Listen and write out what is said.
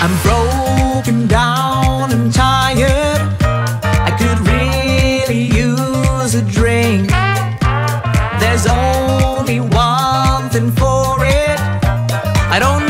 I'm broken down and tired. I could really use a drink. There's only one thing for it. I don't